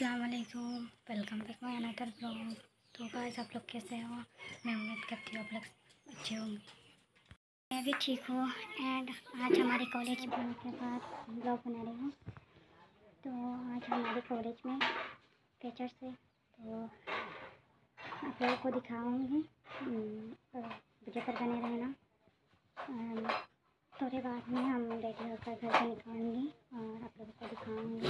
अस्सलाम वालेकुम welcome back my another blog तो गाइस आप लोग कैसे हो? मैं उम्मीद करती हूँ आप लोग अच्छे होंगे। मैं भी ठीक हूँ। एंड आज हमारे कॉलेज के बाद ब्लॉग बना रही हूँ। तो आज हमारे कॉलेज में टीचर्स है तो आप लोगों को दिखाऊँगी। वीडियो पर बने रहना। अम, थोड़े बाद में हम डेडी का घर से निकालेंगे और आप लोगों को दिखाऊँगी।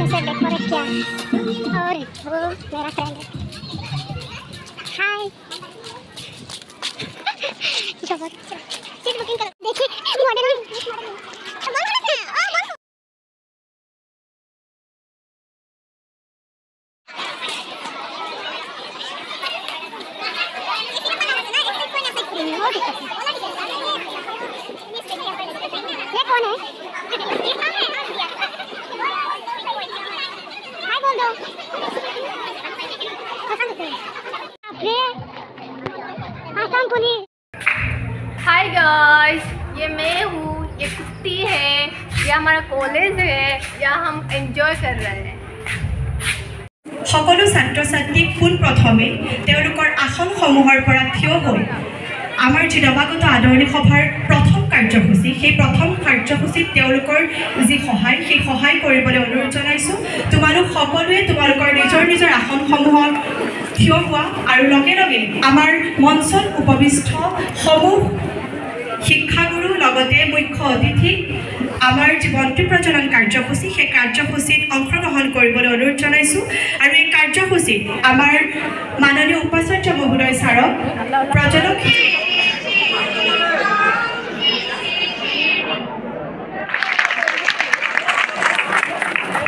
अच्छे से डेकोरेट किया और वो मेरा फ्रेंड हाय ये कौन है? हाय बोल दो पसंद है अरे आसान पुलिस हाय गाइस ये मैं हूँ ये कुत्ती है ये हमारा कॉलेज है यहाँ हम एंजॉय कर रहे हैं সকলো ছাত্ৰ ছাত্ৰীক পোনপ্ৰথমে তেওঁলোকৰ আসনসমূহৰ পৰা থিয় হৈ আমাৰ যি নৱাগত আদৰণি সভাৰ প্ৰথম কাৰ্যসূচী সেই প্ৰথম কাৰ্যসূচীত তেওঁলোকৰ যি সহায় সেই সহায় কৰিবলৈ অনুৰোধ জনাইছোঁ। তোমালোক সকলোৱে তোমালোকৰ নিজৰ নিজৰ আসনসমূহত থিয় হোৱা আৰু লগে লগে আমাৰ মঞ্চত উপবিষ্ট সমূহ শিক্ষাগুৰু লগতে মুখ্য অতিথি আমাৰ যি মন্ত্ৰী প্ৰজনন কাৰ্যসূচী সেই কাৰ্যসূচীত অংশগ্ৰহণ কৰিবলৈ অনুৰোধ জনাইছোঁ। আৰু এই কাৰ্যসূচীত আমাৰ মাননীয় উপাচাৰ্য মহোদয় ছাৰক প্ৰজনক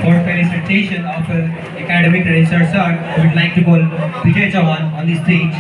For felicitation of uh, academic researcher, I would like to call Vijay Chauhan on the stage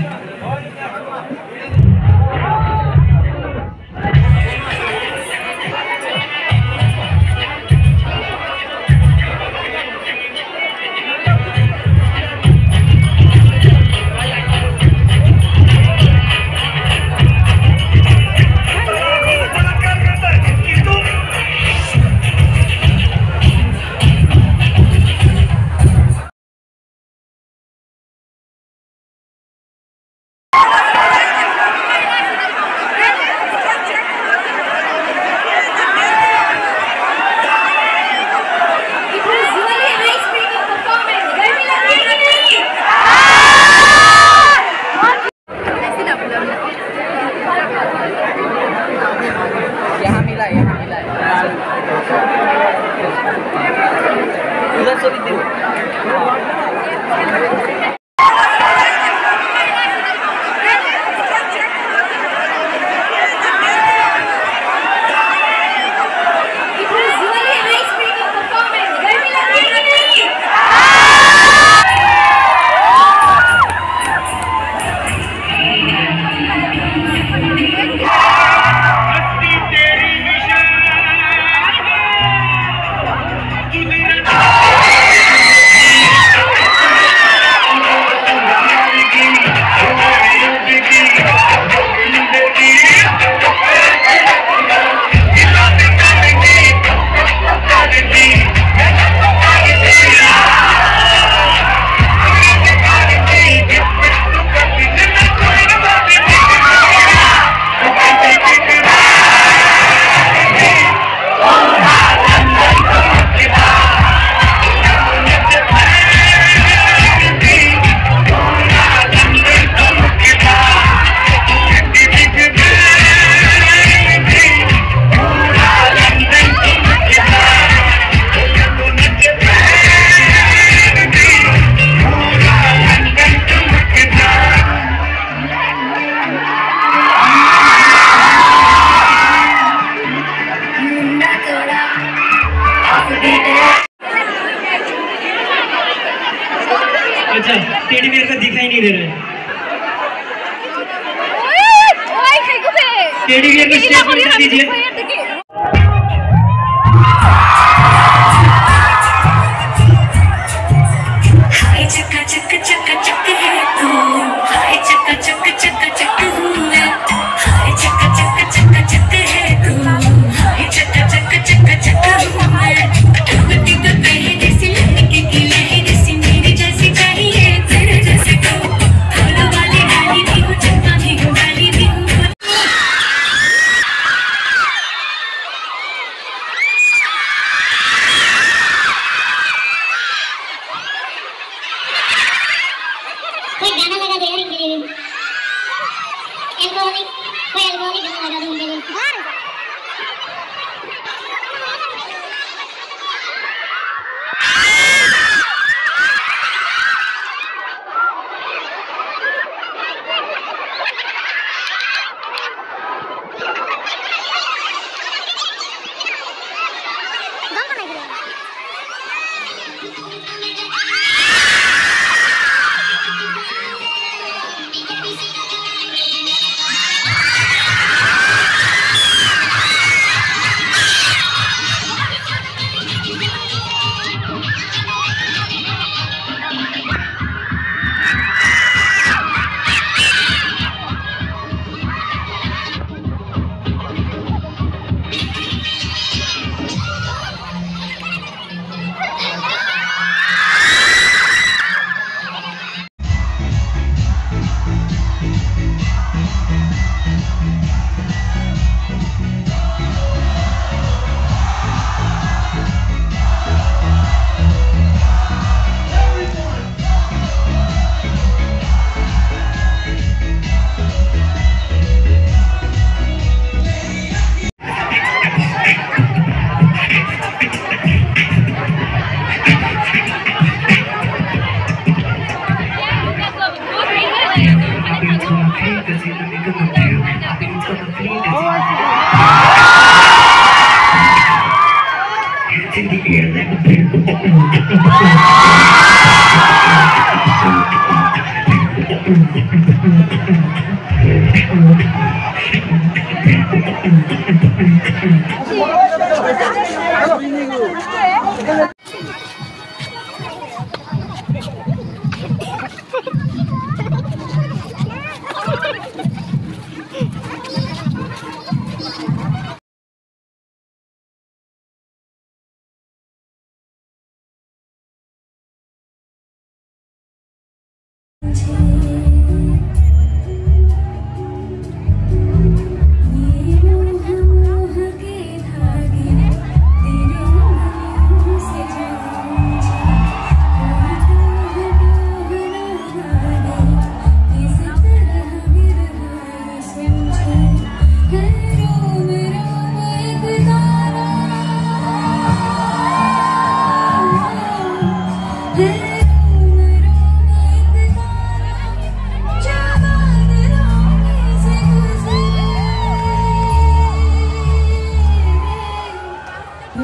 降りてる。stage पर कर दीजिए What is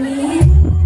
me.